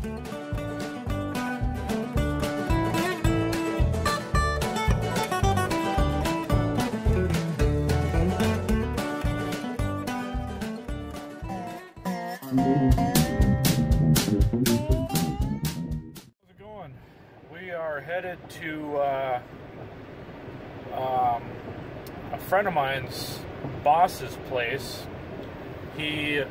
We are headed to uh, um, a friend of mine's boss's place. He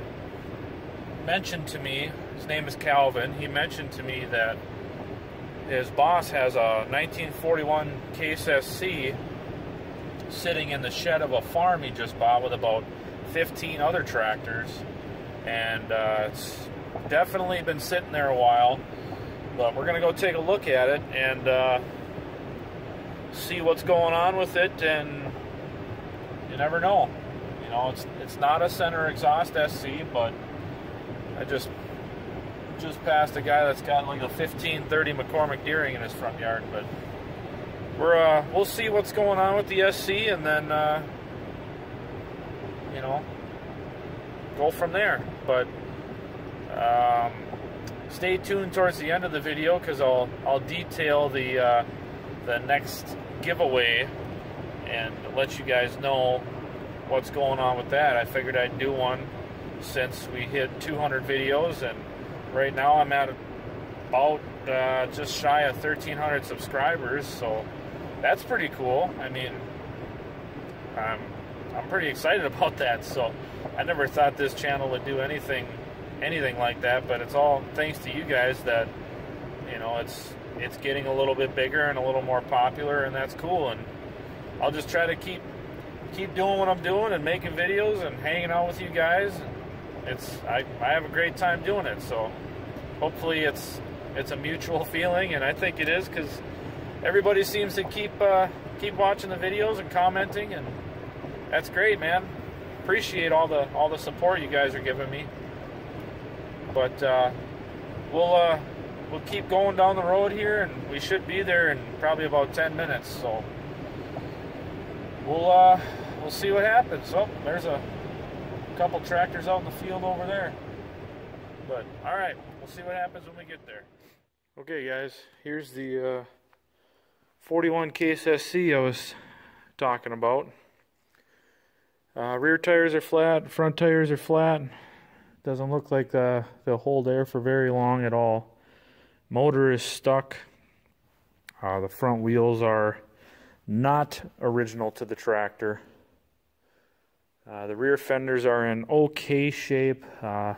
mentioned to me, his name is Calvin, he mentioned to me that his boss has a 1941 Case SC sitting in the shed of a farm he just bought with about 15 other tractors. And uh, it's definitely been sitting there a while. But we're going to go take a look at it and uh, see what's going on with it. And you never know. You know, it's it's not a center exhaust SC, but I just just passed a guy that's got like a 1530 McCormick Deering in his front yard. But we're uh, we'll see what's going on with the SC, and then uh, you know go from there. But um, stay tuned towards the end of the video because I'll I'll detail the uh, the next giveaway and let you guys know what's going on with that. I figured I'd do one since we hit 200 videos and right now I'm at about uh, just shy of 1300 subscribers so that's pretty cool. I mean I'm I'm pretty excited about that so I never thought this channel would do anything anything like that, but it's all thanks to you guys that you know it's it's getting a little bit bigger and a little more popular, and that's cool. And I'll just try to keep keep doing what I'm doing and making videos and hanging out with you guys. It's I, I have a great time doing it, so hopefully it's it's a mutual feeling, and I think it is because everybody seems to keep uh, keep watching the videos and commenting, and that's great, man. Appreciate all the all the support you guys are giving me. But uh, we'll uh, we'll keep going down the road here, and we should be there in probably about 10 minutes. So we'll uh, we'll see what happens. Oh, there's a couple tractors out in the field over there. But all right, we'll see what happens when we get there. Okay, guys, here's the uh, 41 Case SC I was talking about. Uh, rear tires are flat, front tires are flat. Doesn't look like uh, they'll hold air for very long at all. Motor is stuck. Uh, the front wheels are not original to the tractor. Uh, the rear fenders are in okay shape. Uh,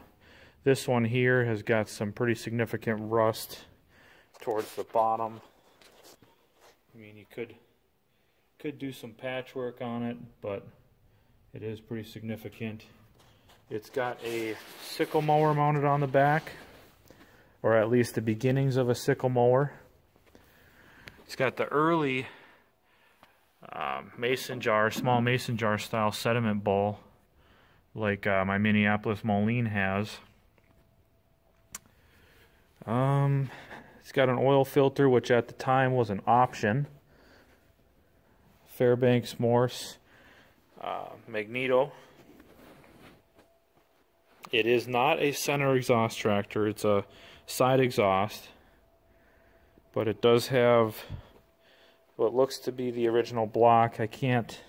this one here has got some pretty significant rust towards the bottom. I mean, you could could do some patchwork on it, but it is pretty significant. It's got a sickle mower mounted on the back, or at least the beginnings of a sickle mower. It's got the early um, mason jar, small mason jar style sediment bowl, like uh, my Minneapolis Moline has. Um, it's got an oil filter, which at the time was an option. Fairbanks Morse uh, Magneto it is not a center exhaust tractor, it's a side exhaust, but it does have what looks to be the original block. I can't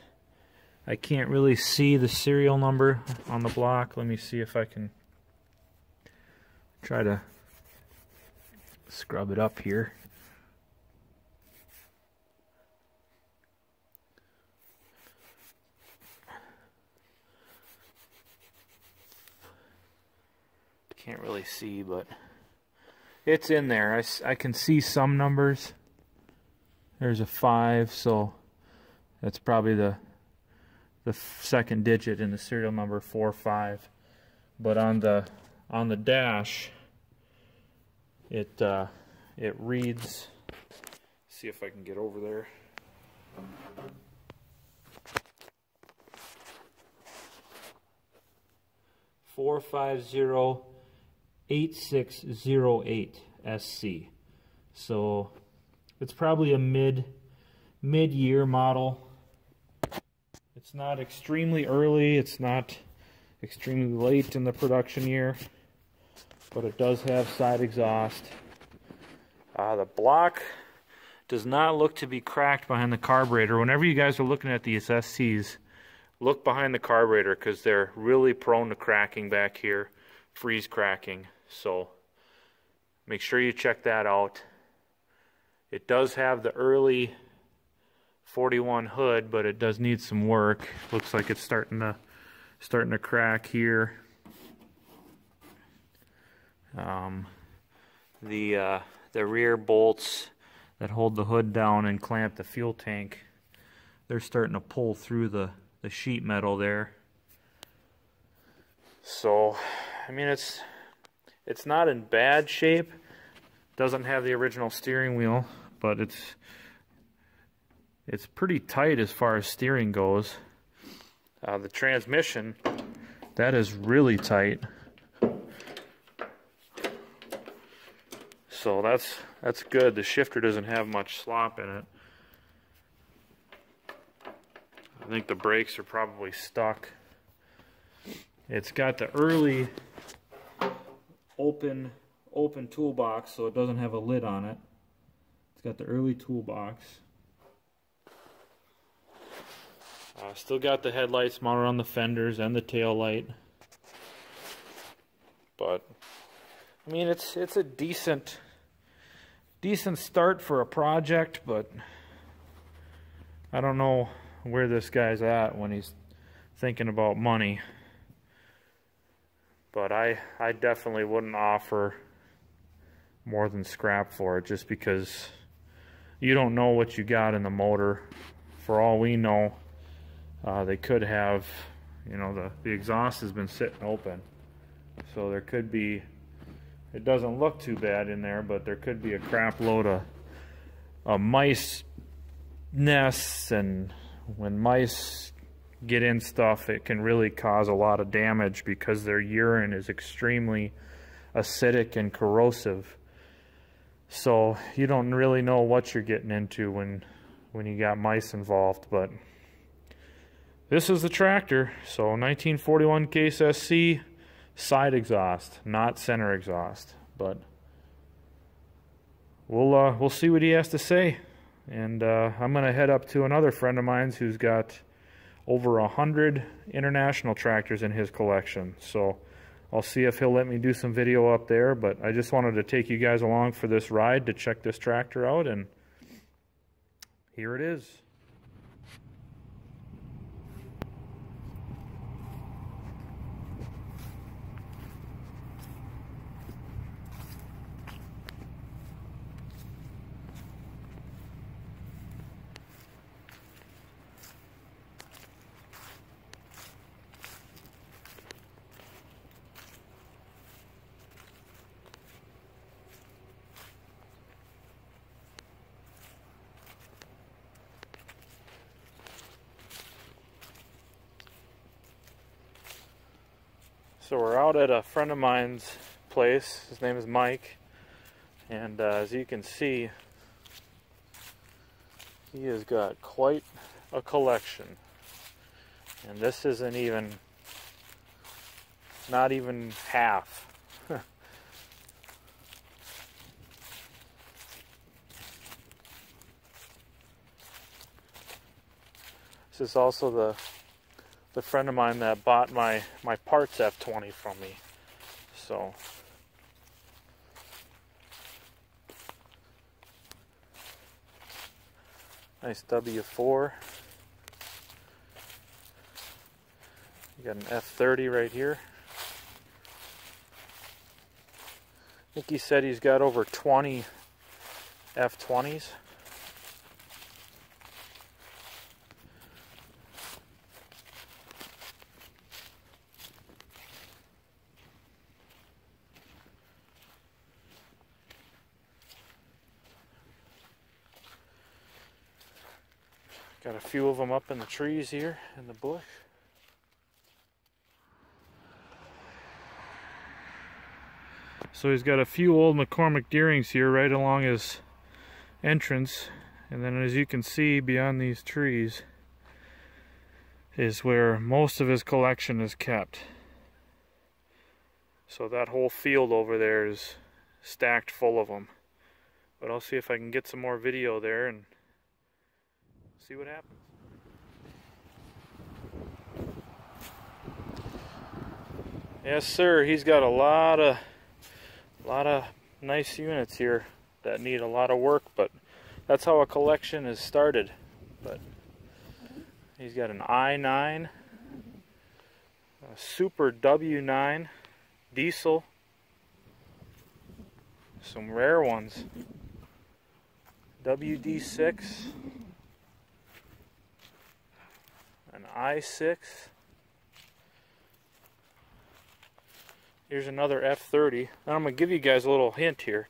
I can't really see the serial number on the block. Let me see if I can try to scrub it up here. Can't really see, but it's in there. I, I can see some numbers. There's a 5, so that's probably the the second digit in the serial number four five. But on the on the dash it uh, it reads see if I can get over there. Four five zero 8608 SC. So it's probably a mid mid-year model. It's not extremely early, it's not extremely late in the production year. but it does have side exhaust. Uh, the block does not look to be cracked behind the carburetor. Whenever you guys are looking at these SCs, look behind the carburetor because they're really prone to cracking back here, freeze cracking. So make sure you check that out. It does have the early 41 hood, but it does need some work. Looks like it's starting to starting to crack here. Um, the uh, the rear bolts that hold the hood down and clamp the fuel tank, they're starting to pull through the the sheet metal there. So, I mean it's it's not in bad shape. Doesn't have the original steering wheel, but it's it's pretty tight as far as steering goes. Uh, the transmission, that is really tight. So that's that's good. The shifter doesn't have much slop in it. I think the brakes are probably stuck. It's got the early open open toolbox so it doesn't have a lid on it. It's got the early toolbox. Uh, still got the headlights mounted on the fenders and the tail light. But I mean it's it's a decent decent start for a project, but I don't know where this guy's at when he's thinking about money. But I I definitely wouldn't offer more than scrap for it just because you don't know what you got in the motor. For all we know, uh, they could have, you know, the, the exhaust has been sitting open. So there could be, it doesn't look too bad in there, but there could be a crap load of, of mice nests. And when mice get in stuff, it can really cause a lot of damage because their urine is extremely acidic and corrosive. So you don't really know what you're getting into when when you got mice involved, but this is the tractor. So 1941 Case SC side exhaust, not center exhaust. But we'll uh, we'll see what he has to say. And uh, I'm gonna head up to another friend of mine's who's got over a hundred international tractors in his collection. So I'll see if he'll let me do some video up there. But I just wanted to take you guys along for this ride to check this tractor out, and here it is. So we're out at a friend of mine's place. His name is Mike. And uh, as you can see, he has got quite a collection. And this isn't even, not even half. this is also the the friend of mine that bought my my parts F20 from me. So nice W4. You got an F30 right here. I think he said he's got over 20 F20s. Got a few of them up in the trees here in the bush. So he's got a few old McCormick Deerings here right along his entrance. And then as you can see beyond these trees is where most of his collection is kept. So that whole field over there is stacked full of them. But I'll see if I can get some more video there and see what happens. Yes, sir. He's got a lot of, a lot of nice units here that need a lot of work, but that's how a collection is started. But he's got an i9, a Super W9, diesel, some rare ones, WD6, an i6. Here's another F30. And I'm going to give you guys a little hint here.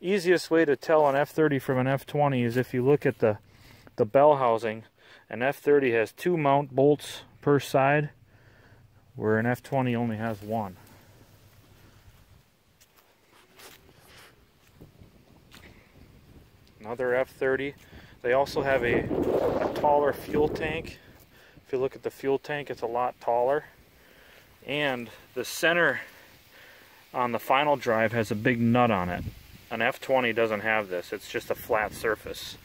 Easiest way to tell an F30 from an F20 is if you look at the, the bell housing. An F30 has two mount bolts per side, where an F20 only has one. Another F30. They also have a, a taller fuel tank. If you look at the fuel tank, it's a lot taller and the center on the final drive has a big nut on it. An F20 doesn't have this, it's just a flat surface.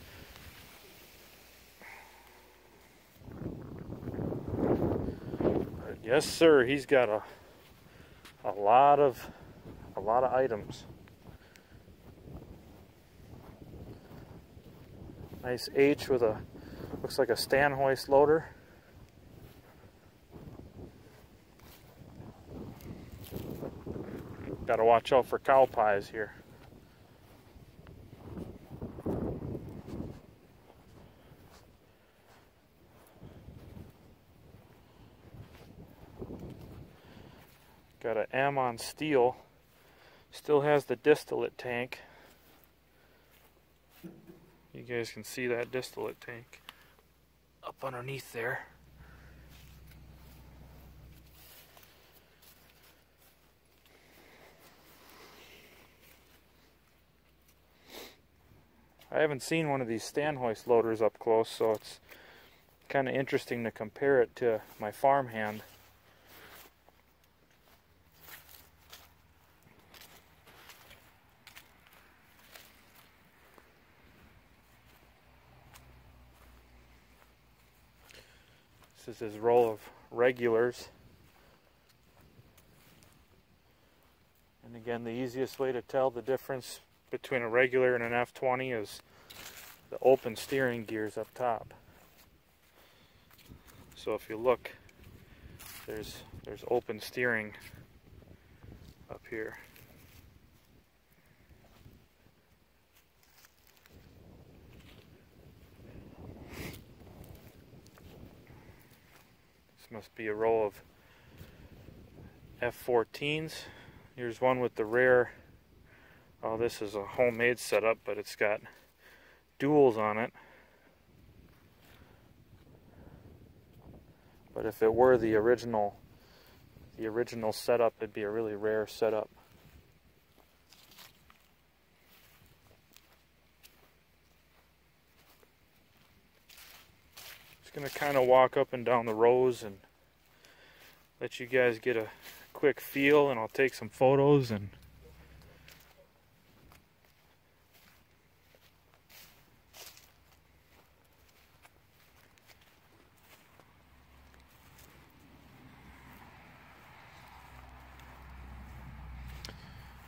Yes sir, he's got a a lot of a lot of items. Nice H with a looks like a Stanhoist loader. Got to watch out for cow pies here. Got an M on steel. Still has the distillate tank. You guys can see that distillate tank up underneath there. I haven't seen one of these Stanhoist loaders up close, so it's kind of interesting to compare it to my farmhand. This is his roll of regulars. And again, the easiest way to tell the difference between a regular and an F20 is the open steering gears up top. So if you look, there's there's open steering up here. This must be a row of F14s. Here's one with the rare Oh, this is a homemade setup, but it's got duals on it. But if it were the original, the original setup, it'd be a really rare setup. Just gonna kind of walk up and down the rows and let you guys get a quick feel, and I'll take some photos and.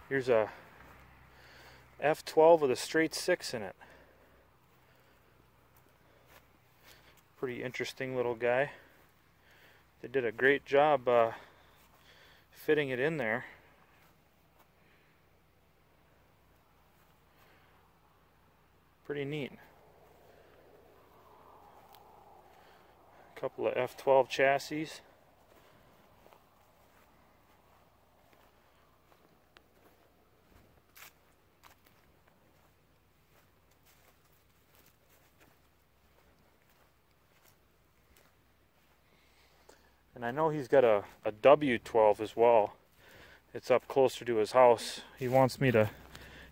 Here's a F12 with a straight 6 in it. Pretty interesting little guy. They did a great job uh, fitting it in there. Pretty neat. A couple of F12 chassis. And I know he's got a, a W12 as well. It's up closer to his house. He wants me to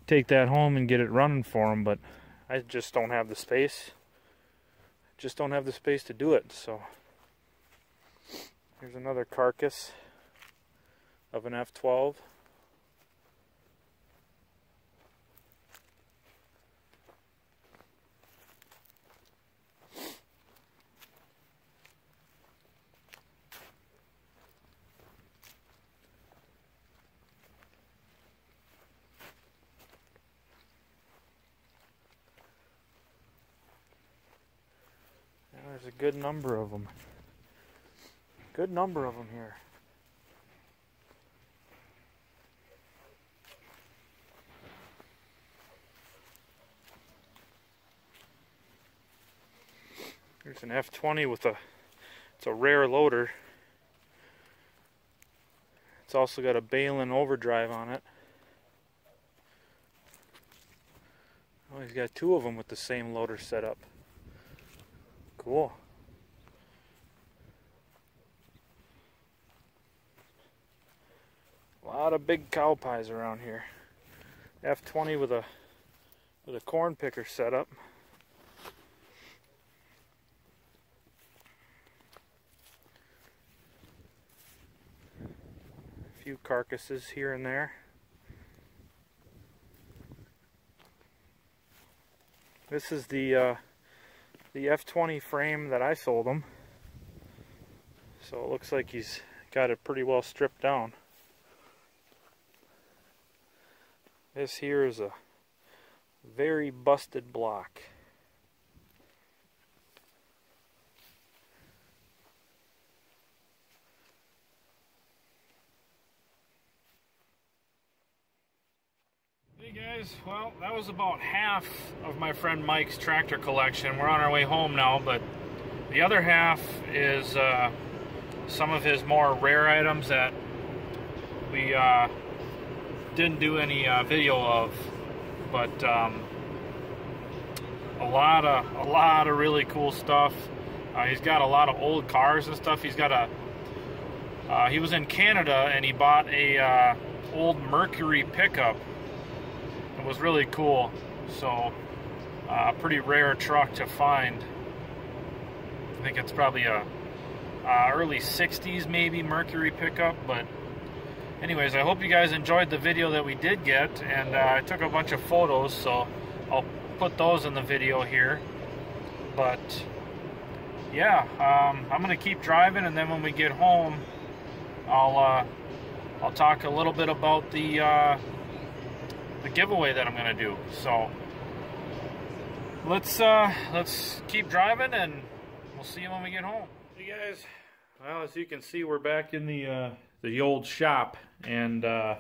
take that home and get it running for him, but I just don't have the space. Just don't have the space to do it, so here's another carcass. of an F12. There's a good number of them. Good number of them here. There's an F20 with a, it's a rare loader. It's also got a Bahlen overdrive on it. Oh, he's got two of them with the same loader setup. Cool. A lot of big cow pies around here. F20 with a with a corn picker setup. A few carcasses here and there. This is the uh, the F20 frame that I sold him. So it looks like he's got it pretty well stripped down. This here is a very busted block. Hey guys, well that was about half of my friend Mike's tractor collection. We're on our way home now, but the other half is uh, some of his more rare items that we uh, didn't do any uh, video of, but um, a lot of a lot of really cool stuff. Uh, he's got a lot of old cars and stuff. He's got a uh, he was in Canada and he bought a uh, old Mercury pickup. It was really cool. So a uh, pretty rare truck to find. I think it's probably a uh, early 60s maybe Mercury pickup, but anyways, I hope you guys enjoyed the video that we did get, and uh, I took a bunch of photos, so I'll put those in the video here. But yeah, um, I'm gonna keep driving, and then when we get home, I'll uh, I'll talk a little bit about the uh, the giveaway that I'm gonna do. So let's uh, let's keep driving, and we'll see you when we get home. Hey guys, well as you can see, we're back in the uh, the old shop and uh,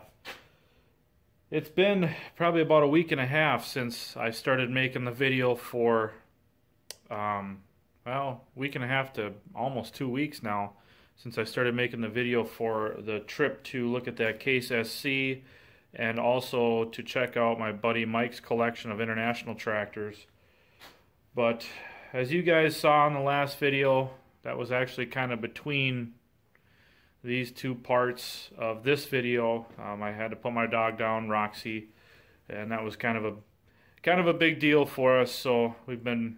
it's been probably about a week and a half since I started making the video for um, well week and a half to almost two weeks now since I started making the video for the trip to look at that case SC and also to check out my buddy Mike's collection of international tractors. But as you guys saw in the last video that was actually kind of between these two parts of this video. Um, I had to put my dog down, Roxy, and that was kind of a kind of a big deal for us. So we've been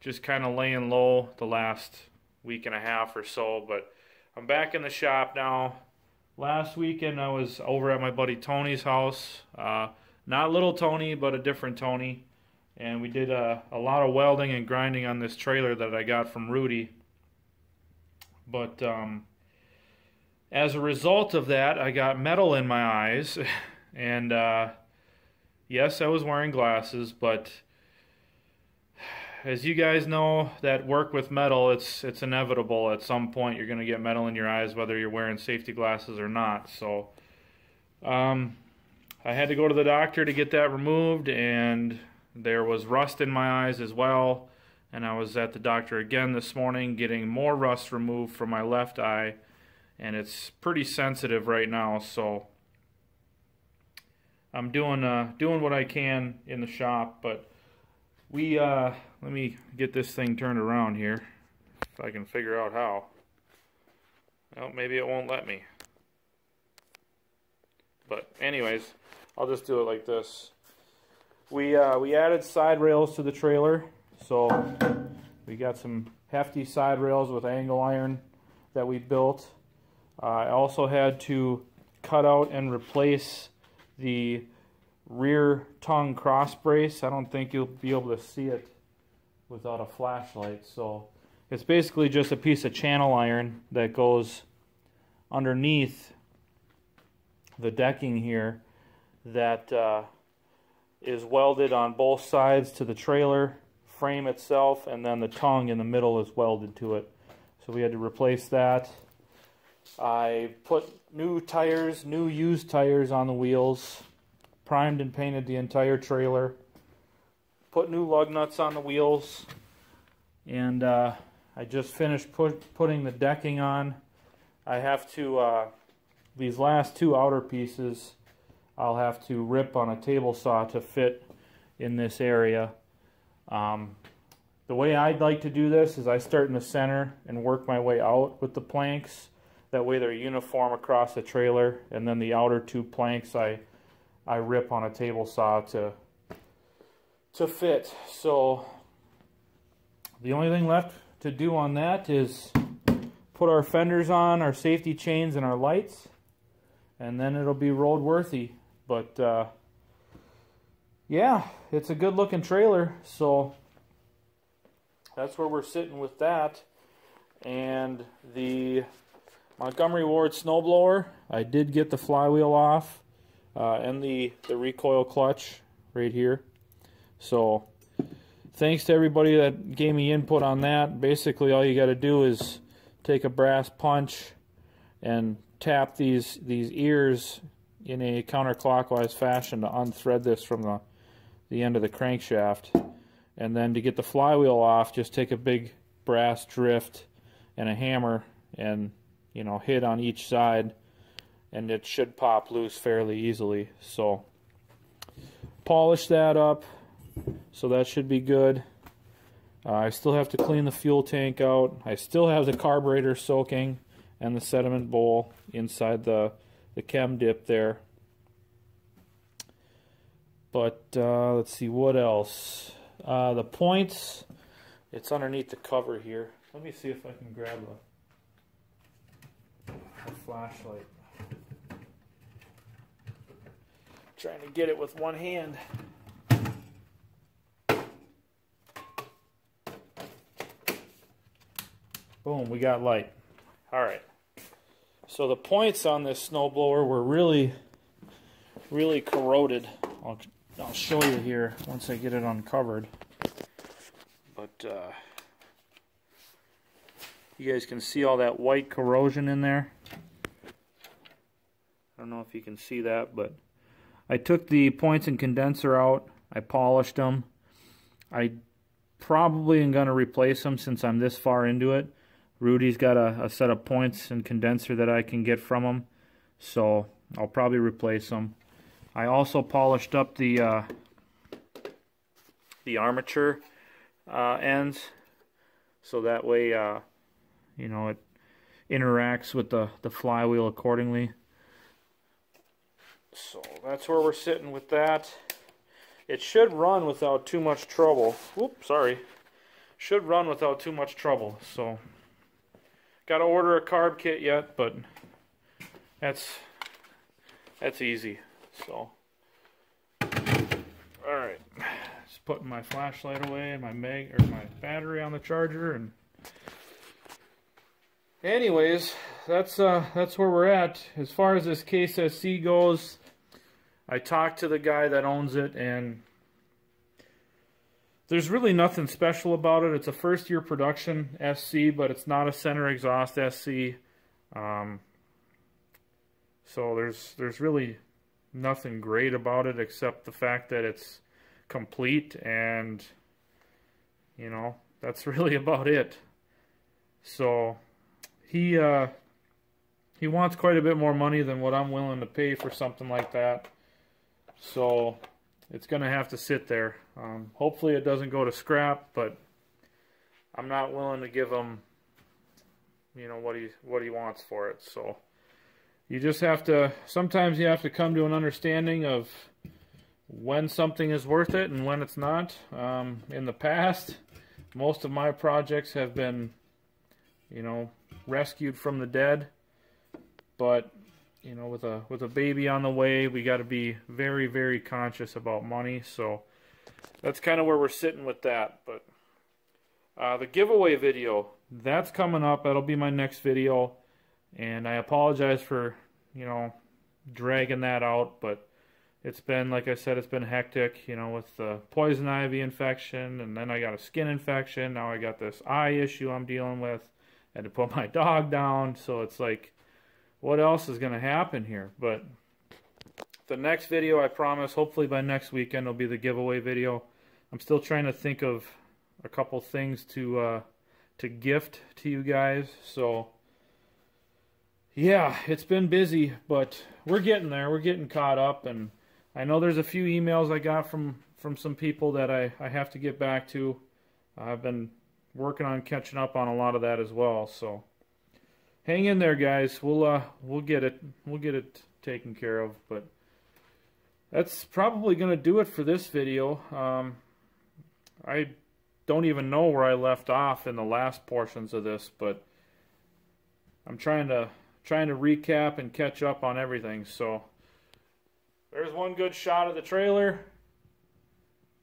just kind of laying low the last week and a half or so. But I'm back in the shop now. Last weekend I was over at my buddy Tony's house. Uh, not little Tony, but a different Tony. And we did a, a lot of welding and grinding on this trailer that I got from Rudy. But um, as a result of that, I got metal in my eyes. And uh, yes, I was wearing glasses, but as you guys know that work with metal, it's it's inevitable. At some point, you're going to get metal in your eyes, whether you're wearing safety glasses or not. So um, I had to go to the doctor to get that removed, and there was rust in my eyes as well. And I was at the doctor again this morning getting more rust removed from my left eye and it's pretty sensitive right now so I'm doing uh, doing what I can in the shop but we uh, let me get this thing turned around here if I can figure out how. Well maybe it won't let me. But anyways I'll just do it like this. We uh, we added side rails to the trailer so we got some hefty side rails with angle iron that we built uh, I also had to cut out and replace the rear tongue cross brace. I don't think you'll be able to see it without a flashlight. So it's basically just a piece of channel iron that goes underneath the decking here that uh, is welded on both sides to the trailer frame itself and then the tongue in the middle is welded to it. So we had to replace that. I put new tires, new used tires on the wheels, primed and painted the entire trailer, put new lug nuts on the wheels, and uh, I just finished put, putting the decking on. I have to, uh, these last two outer pieces, I'll have to rip on a table saw to fit in this area. Um, the way I'd like to do this is I start in the center and work my way out with the planks. That way they're uniform across the trailer, and then the outer two planks I I rip on a table saw to to fit. So the only thing left to do on that is put our fenders on, our safety chains, and our lights, and then it'll be road worthy. But uh, yeah, it's a good looking trailer, so that's where we're sitting with that. And the Montgomery Ward snowblower, I did get the flywheel off uh, and the, the recoil clutch right here. So thanks to everybody that gave me input on that. Basically all you got to do is take a brass punch and tap these these ears in a counterclockwise fashion to unthread this from the, the end of the crankshaft. And then to get the flywheel off, just take a big brass drift and a hammer and you know hit on each side and it should pop loose fairly easily. So polish that up so that should be good. Uh, I still have to clean the fuel tank out. I still have the carburetor soaking and the sediment bowl inside the, the chem dip there. But uh, let's see what else. Uh, the points, it's underneath the cover here. Let me see if I can grab a, a flashlight. Trying to get it with one hand. Boom, we got light. All right. So the points on this snowblower were really, really corroded. I'll I'll show you here once I get it uncovered. But uh, you guys can see all that white corrosion in there. I don't know if you can see that, but I took the points and condenser out. I polished them. I probably am going to replace them since I'm this far into it. Rudy's got a, a set of points and condenser that I can get from him. So I'll probably replace them. I also polished up the uh, the armature uh, ends so that way uh, you know it interacts with the, the flywheel accordingly. So that's where we're sitting with that. It should run without too much trouble. Whoop, sorry. Should run without too much trouble. So got to order a carb kit yet, but that's that's easy. So, all right, just putting my flashlight away and my mag or my battery on the charger, and anyways, that's uh that's where we're at as far as this Case SC goes. I talked to the guy that owns it, and there's really nothing special about it. It's a first year production SC, but it's not a center exhaust SC. Um, so there's there's really nothing great about it except the fact that it's complete and you know that's really about it so he uh he wants quite a bit more money than what I'm willing to pay for something like that so it's gonna have to sit there um, hopefully it doesn't go to scrap but I'm not willing to give him you know what he what he wants for it so you just have to, sometimes you have to come to an understanding of when something is worth it and when it's not. Um, in the past, most of my projects have been, you know, rescued from the dead. But you know, with a with a baby on the way, we got to be very very conscious about money. So that's kind of where we're sitting with that. But uh, the giveaway video that's coming up. That'll be my next video, and I apologize for you know dragging that out, but it's been like I said, it's been hectic. You know, with the poison ivy infection, and then I got a skin infection. Now I got this eye issue I'm dealing with. and to put my dog down, so it's like what else is going to happen here? But the next video, I promise, hopefully by next weekend, will be the giveaway video. I'm still trying to think of a couple things to uh, to gift to you guys. So yeah, it's been busy, but we're getting there. We're getting caught up, and I know there's a few emails I got from from some people that I I have to get back to. I've been working on catching up on a lot of that as well. So hang in there, guys. We'll uh we'll get it we'll get it taken care of. But that's probably gonna do it for this video. Um, I don't even know where I left off in the last portions of this, but I'm trying to trying to recap and catch up on everything. So there's one good shot of the trailer.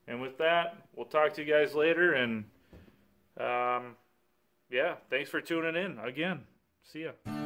And with that, we'll talk to you guys later. And um, yeah, thanks for tuning in again. See ya.